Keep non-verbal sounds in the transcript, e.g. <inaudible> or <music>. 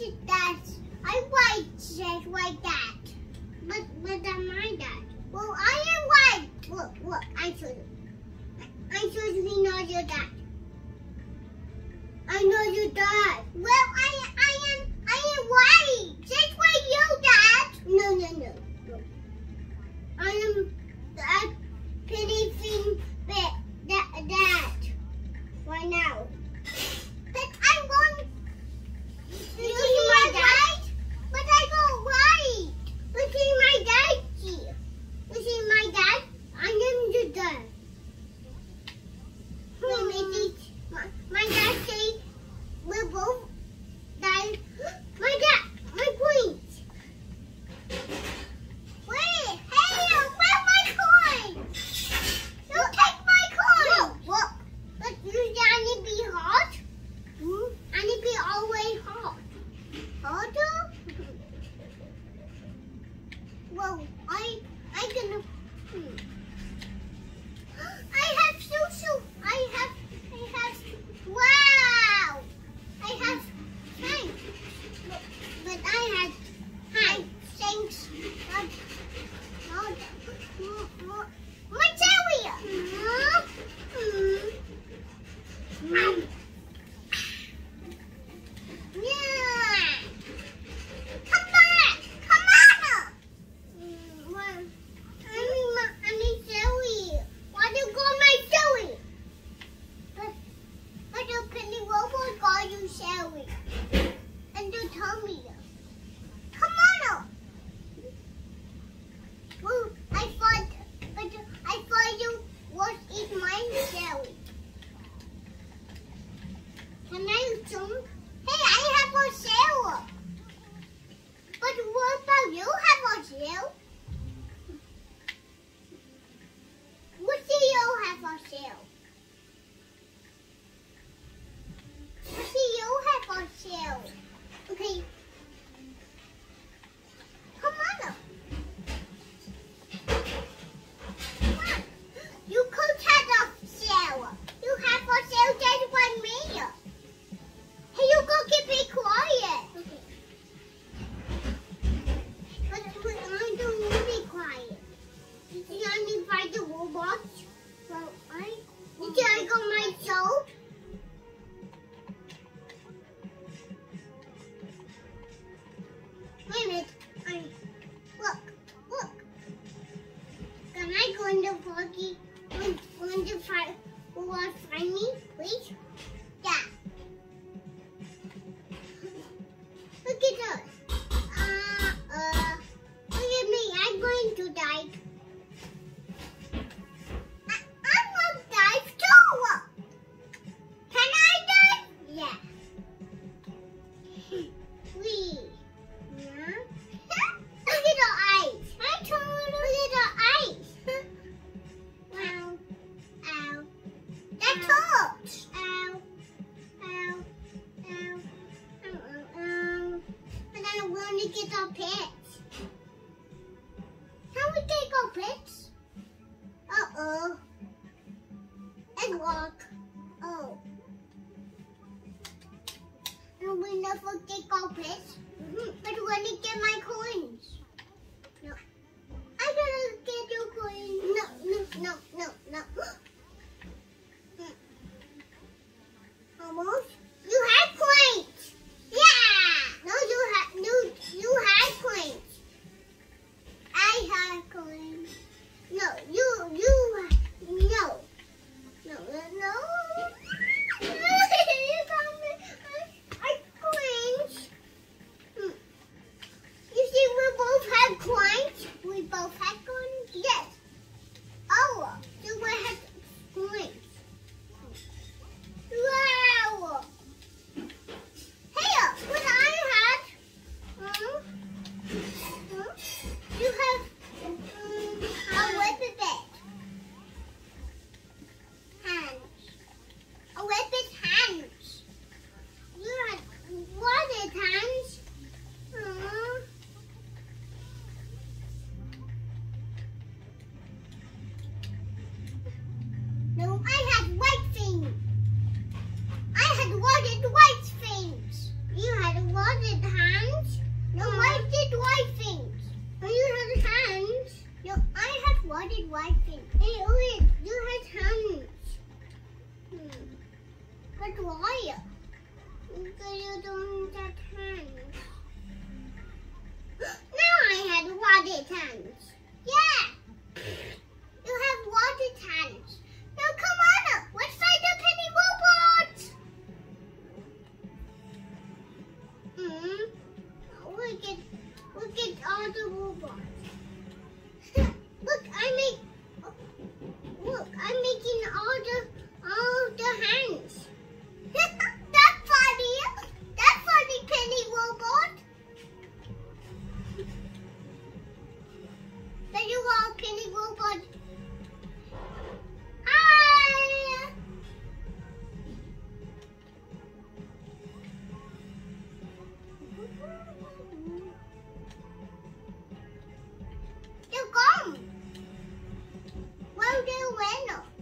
it that. I like it like that. But but I my dad. Well, I am white. Look, look, I told you. I told you not your dad. I know your dad. Well, I I am I am white. Just like you, dad. No, no, no. Whoa, I, I'm gonna Porky, want, want to find, want to find me? Please? Yeah. my No, I have wanted white thing. Hey, Owen, you have hands. Hmm. But why? Because you don't have hands. <gasps> now I have wanted hands. Yeah. You have wanted hands. bueno.